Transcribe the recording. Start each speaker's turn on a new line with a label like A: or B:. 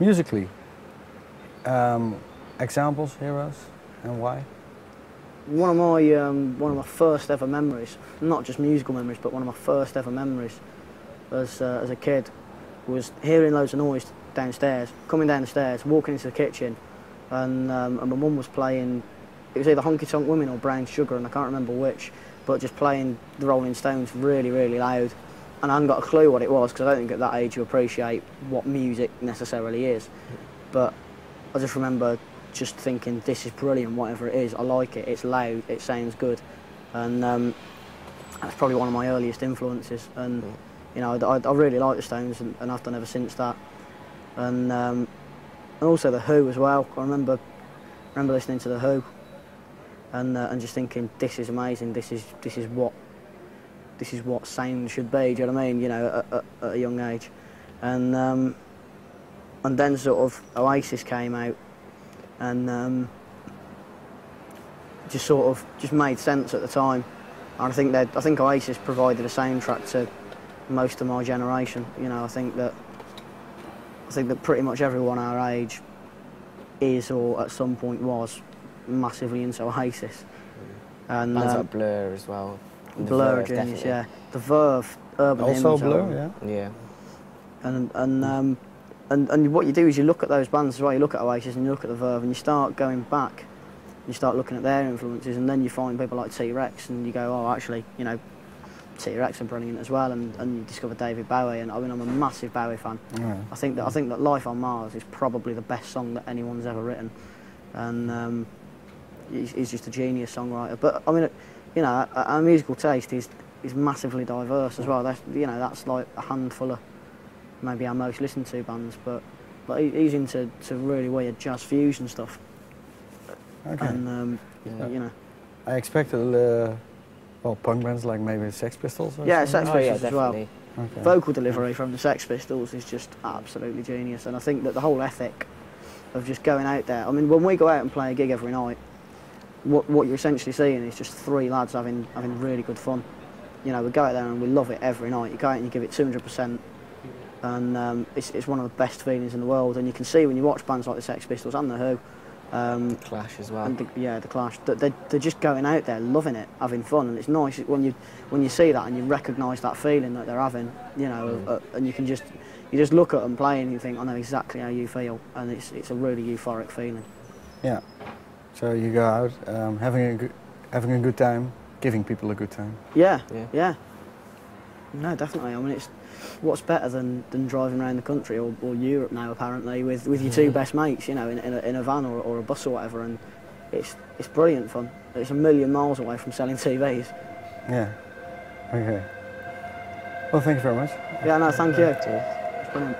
A: Musically, um, examples, heroes, and why?
B: One of my um, one of my first ever memories, not just musical memories, but one of my first ever memories as uh, as a kid, was hearing loads of noise downstairs, coming down the stairs, walking into the kitchen, and, um, and my mum was playing. It was either Honky Tonk Women or Brown Sugar, and I can't remember which, but just playing the Rolling Stones really, really loud. And I hadn't got a clue what it was because I don't think at that age you appreciate what music necessarily is. But I just remember just thinking, this is brilliant, whatever it is. I like it, it's loud, it sounds good. And um, that's probably one of my earliest influences. And, you know, I, I really like the Stones and, and I've done ever since that. And, um, and also the Who as well. I remember, remember listening to the Who and, uh, and just thinking, this is amazing, this is, this is what this is what sound should be. Do you know what I mean? You know, at, at, at a young age, and um, and then sort of Oasis came out, and um, just sort of just made sense at the time. And I think that I think Oasis provided a soundtrack to most of my generation. You know, I think that I think that pretty much everyone our age is or at some point was massively into Oasis.
C: And bands um, like Blur as well.
B: Blur, genius, yeah. The Verve, Urban
A: Also
B: Hymns,
A: Blur, yeah.
C: Yeah.
B: And and um, and and what you do is you look at those bands as well. You look at Oasis and you look at the Verve, and you start going back. You start looking at their influences, and then you find people like T Rex, and you go, oh, actually, you know, T Rex are brilliant as well. And, and you discover David Bowie, and I mean, I'm a massive Bowie fan.
A: Yeah.
B: I think that I think that Life on Mars is probably the best song that anyone's ever written, and um, he's, he's just a genius songwriter. But I mean, you know, our, our musical taste is is massively diverse as well. That's you know that's like a handful of maybe our most listened to bands, but but he's into to really weird jazz fusion stuff,
A: Okay.
B: and um,
C: Yeah.
B: you know,
A: I expected, uh, well, punk bands like maybe Sex Pistols. Or
B: yeah,
A: something.
B: Sex
C: Oh yeah,
B: Pistols as well.
A: Okay.
B: Vocal delivery from the Sex Pistols is just absolutely genius, and I think that the whole ethic of just going out there. I mean, when we go out and play a gig every night, what what you're essentially seeing is just three lads having having really good fun. You know, we go out there and we love it every night. You go out and you give it 200 percent, and um, it's it's one of the best feelings in the world. And you can see when you watch bands like the Sex Pistols and the Who. Um,
C: Clash as well.
B: and the, yeah, the Clash. That they're, they're just going out there, loving it, having fun, and it's nice when you when you see that and you recognise that feeling that they're having. You know, uh, and you can just you just look at them playing and you think, I know exactly how you feel, and it's it's a really euphoric feeling.
A: Yeah. So you go out, um, having a having a good time, giving people a good time.
B: Yeah,
C: yeah,
B: yeah. No, definitely. I mean, it's what's better than, than driving around the country or, or Europe now, apparently, with, with your two mm-hmm. best mates, you know, in, in, a, in a van or, or a bus or whatever, and it's it's brilliant fun. It's a million miles away from selling TVs.
A: Yeah. Okay. Well, thank you very much.
B: Yeah, no, thank you. It's brilliant.